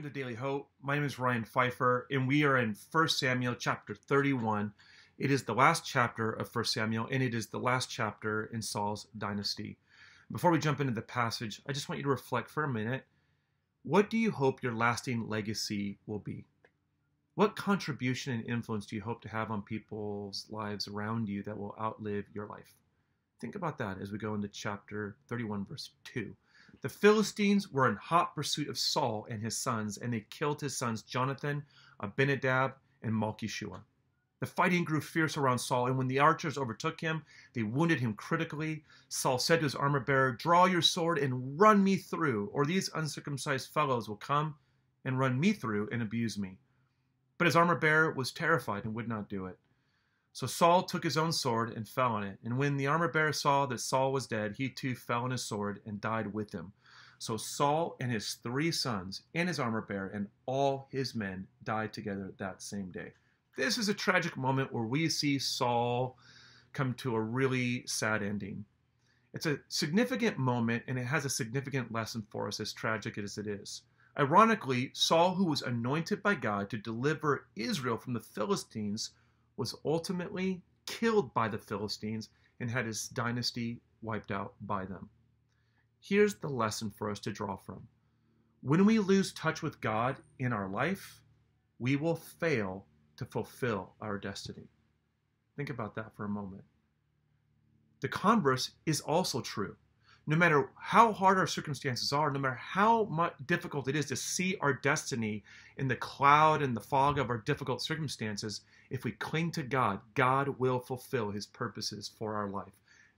welcome to Daily Hope. My name is Ryan Pfeiffer, and we are in 1 Samuel chapter 31. It is the last chapter of 1 Samuel, and it is the last chapter in Saul's dynasty. Before we jump into the passage, I just want you to reflect for a minute. What do you hope your lasting legacy will be? What contribution and influence do you hope to have on people's lives around you that will outlive your life? Think about that as we go into chapter 31, verse 2. The Philistines were in hot pursuit of Saul and his sons, and they killed his sons Jonathan, Abinadab, and Malchishua. The fighting grew fierce around Saul, and when the archers overtook him, they wounded him critically. Saul said to his armor bearer, Draw your sword and run me through, or these uncircumcised fellows will come and run me through and abuse me. But his armor bearer was terrified and would not do it. So Saul took his own sword and fell on it. And when the armor bearer saw that Saul was dead, he too fell on his sword and died with him. So Saul and his three sons and his armor bearer and all his men died together that same day. This is a tragic moment where we see Saul come to a really sad ending. It's a significant moment and it has a significant lesson for us, as tragic as it is. Ironically, Saul, who was anointed by God to deliver Israel from the Philistines, was ultimately killed by the Philistines and had his dynasty wiped out by them. Here's the lesson for us to draw from. When we lose touch with God in our life, we will fail to fulfill our destiny. Think about that for a moment. The converse is also true no matter how hard our circumstances are, no matter how much difficult it is to see our destiny in the cloud and the fog of our difficult circumstances, if we cling to God, God will fulfill his purposes for our life.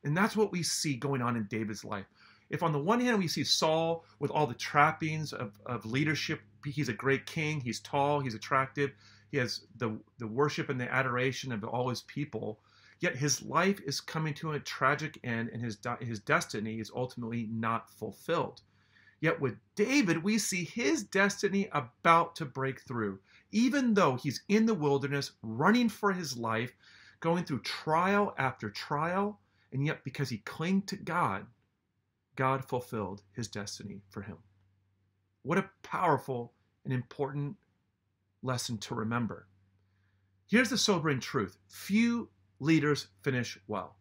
And that's what we see going on in David's life. If on the one hand we see Saul with all the trappings of, of leadership, he's a great king, he's tall, he's attractive, he has the, the worship and the adoration of all his people Yet his life is coming to a tragic end and his, his destiny is ultimately not fulfilled. Yet with David, we see his destiny about to break through. Even though he's in the wilderness, running for his life, going through trial after trial, and yet because he clung to God, God fulfilled his destiny for him. What a powerful and important lesson to remember. Here's the sobering truth few leaders finish well.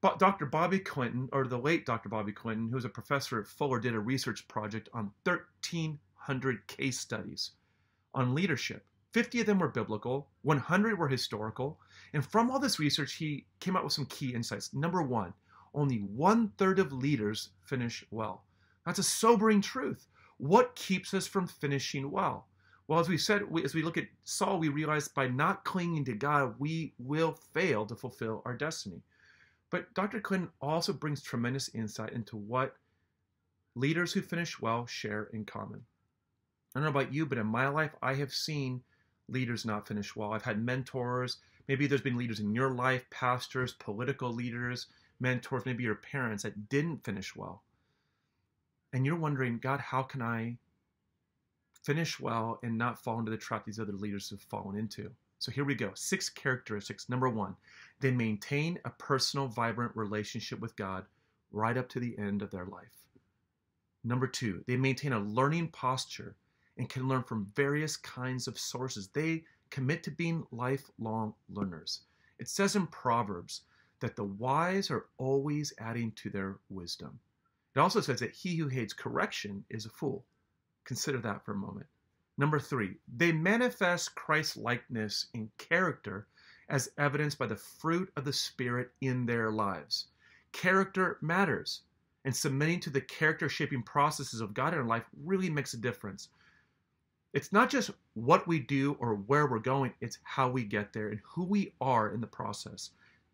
But Dr. Bobby Clinton, or the late Dr. Bobby Clinton, who was a professor at Fuller, did a research project on 1,300 case studies on leadership. 50 of them were biblical, 100 were historical, and from all this research, he came out with some key insights. Number one, only one third of leaders finish well. That's a sobering truth. What keeps us from finishing well? Well, as we said, we, as we look at Saul, we realize by not clinging to God, we will fail to fulfill our destiny. But Dr. Clinton also brings tremendous insight into what leaders who finish well share in common. I don't know about you, but in my life, I have seen leaders not finish well. I've had mentors. Maybe there's been leaders in your life, pastors, political leaders, mentors, maybe your parents that didn't finish well. And you're wondering, God, how can I finish well and not fall into the trap these other leaders have fallen into. So here we go. Six characteristics. Number one, they maintain a personal, vibrant relationship with God right up to the end of their life. Number two, they maintain a learning posture and can learn from various kinds of sources. They commit to being lifelong learners. It says in Proverbs that the wise are always adding to their wisdom. It also says that he who hates correction is a fool. Consider that for a moment. Number three, they manifest Christ likeness in character as evidenced by the fruit of the Spirit in their lives. Character matters, and submitting to the character shaping processes of God in our life really makes a difference. It's not just what we do or where we're going, it's how we get there and who we are in the process.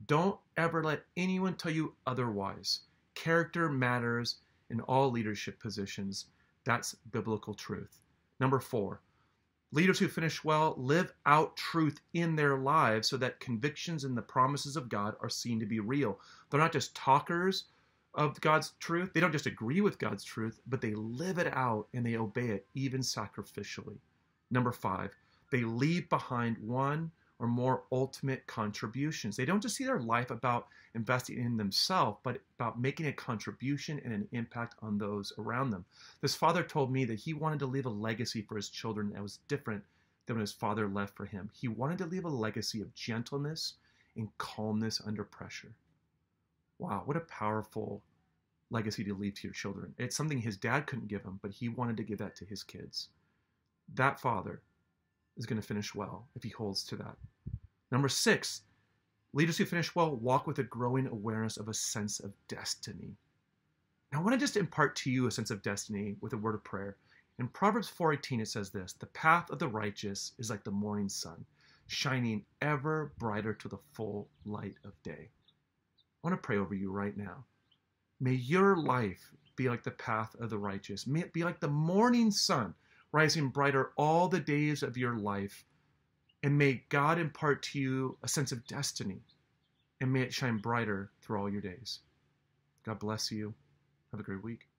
Don't ever let anyone tell you otherwise. Character matters in all leadership positions. That's biblical truth. Number four, leaders who finish well live out truth in their lives so that convictions and the promises of God are seen to be real. They're not just talkers of God's truth, they don't just agree with God's truth, but they live it out and they obey it, even sacrificially. Number five, they leave behind one or more ultimate contributions. They don't just see their life about investing in themselves, but about making a contribution and an impact on those around them. This father told me that he wanted to leave a legacy for his children that was different than what his father left for him. He wanted to leave a legacy of gentleness and calmness under pressure. Wow, what a powerful legacy to leave to your children. It's something his dad couldn't give him, but he wanted to give that to his kids. That father is going to finish well if he holds to that. Number six, leaders who finish well walk with a growing awareness of a sense of destiny. Now, I want to just impart to you a sense of destiny with a word of prayer. In Proverbs 4:18 it says this, "The path of the righteous is like the morning sun, shining ever brighter to the full light of day." I want to pray over you right now. May your life be like the path of the righteous. May it be like the morning sun, rising brighter all the days of your life. And may God impart to you a sense of destiny. And may it shine brighter through all your days. God bless you. Have a great week.